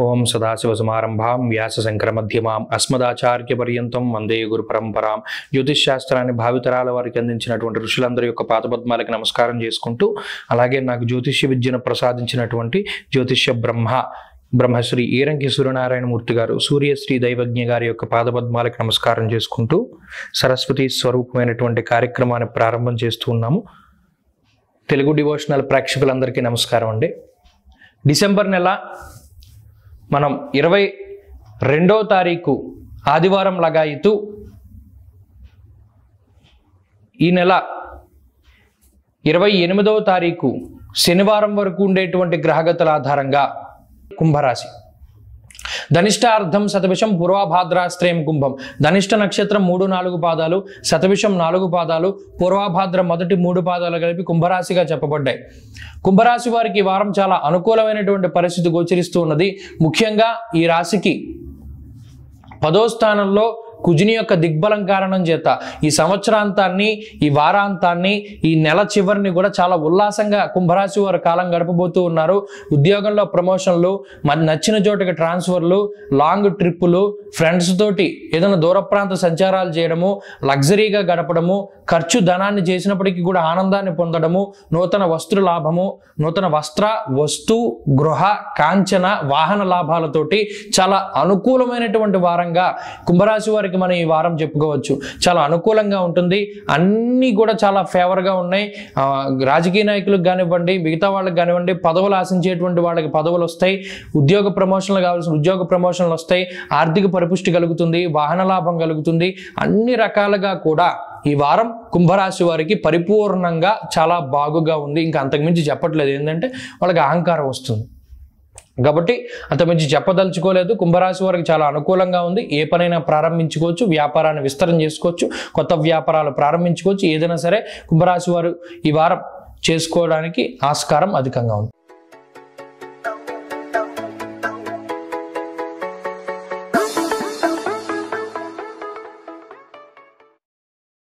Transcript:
ఓం సదాశివసమారంభాం వ్యాసశంకర మధ్యమాం అస్మదాచార్య పర్యంతం వందే గురు పరంపరాం జ్యోతిష్ శాస్త్రాన్ని భావితరాల వారికి అందించినటువంటి ఋషులందరి యొక్క పాదపద్మాలకి నమస్కారం చేసుకుంటూ అలాగే నాకు జ్యోతిష్య విద్యను ప్రసాదించినటువంటి జ్యోతిష్య బ్రహ్మ బ్రహ్మశ్రీ ఈరంకి సూర్యనారాయణమూర్తి గారు సూర్యశ్రీ దైవజ్ఞ గారి యొక్క పాదపద్మాలకు నమస్కారం చేసుకుంటూ సరస్వతి స్వరూపమైనటువంటి కార్యక్రమాన్ని ప్రారంభం చేస్తూ ఉన్నాము. తెలుగు డివోషనల్ ప్రేక్షకులందరికీ నమస్కారం అండి. డిసెంబర్ నెల మనం ఇరవై రెండో తారీఖు ఆదివారం లగాయితూ ఈ నెల ఇరవై ఎనిమిదవ తారీఖు శనివారం వరకు ఉండేటువంటి గ్రహగతుల ఆధారంగా కుంభరాశి. ధనిష్ట అర్థం శతవిషం పూర్వాభాద్రాశ్రయం కుంభం. ధనిష్ట నక్షత్రం మూడు నాలుగు పాదాలు శతవిషం నాలుగు పాదాలు పూర్వాభాద్ర మొదటి మూడు పాదాలు కలిపి కుంభరాశిగా చెప్పబడ్డాయి. కుంభరాశి వారికి ఈ వారం చాలా అనుకూలమైనటువంటి పరిస్థితి గోచరిస్తూ ఉన్నది. ముఖ్యంగా ఈ రాశికి పదో స్థానంలో కుజుని యొక్క దిగ్బలం కారణం చేత ఈ సంవత్సరాంతాన్ని ఈ వారాంతాన్ని ఈ నెల చివరిని కూడా చాలా ఉల్లాసంగా కుంభరాశి వారు కాలం గడపబోతూ ఉన్నారు. ఉద్యోగంలో ప్రమోషన్లు మరి నచ్చిన చోటుకి ట్రాన్స్ఫర్లు లాంగ్ ట్రిప్పులు ఫ్రెండ్స్ తోటి ఏదైనా దూర ప్రాంత సంచారాలు చేయడము లగ్జరీగా గడపడము ఖర్చు ధనాన్ని చేసినప్పటికీ కూడా ఆనందాన్ని పొందడము నూతన వస్త్ర లాభము నూతన వస్త్ర వస్తు గృహ కాంచన వాహన లాభాలతోటి చాలా అనుకూలమైనటువంటి వారంగా కుంభరాశి వారి వారికి మనం ఈ వారం చెప్పుకోవచ్చు. చాలా అనుకూలంగా ఉంటుంది. అన్నీ కూడా చాలా ఫేవర్గా ఉన్నాయి. రాజకీయ నాయకులకు కానివ్వండి మిగతా వాళ్ళకి కానివ్వండి పదవులు ఆశించేటువంటి వాళ్ళకి పదవులు వస్తాయి. ఉద్యోగ ప్రమోషన్లు కావాల్సిన ఉద్యోగ ప్రమోషన్లు వస్తాయి. ఆర్థిక పరిపుష్టి కలుగుతుంది వాహన లాభం కలుగుతుంది. అన్ని రకాలుగా కూడా ఈ వారం కుంభరాశి వారికి పరిపూర్ణంగా చాలా బాగుగా ఉంది. ఇంకా అంతకుమించి చెప్పట్లేదు. ఏంటంటే వాళ్ళకి అహంకారం వస్తుంది. కాబట్టి అంతమించి చెప్పదలుచుకోలేదు. కుంభరాశి వారికి చాలా అనుకూలంగా ఉంది. ఏ పనైనా ప్రారంభించుకోవచ్చు. వ్యాపారాన్ని విస్తరణ చేసుకోవచ్చు. కొత్త వ్యాపారాలు ప్రారంభించుకోవచ్చు. ఏదైనా సరే కుంభరాశి వారు ఈ వారం చేసుకోవడానికి ఆస్కారం అధికంగా ఉంది.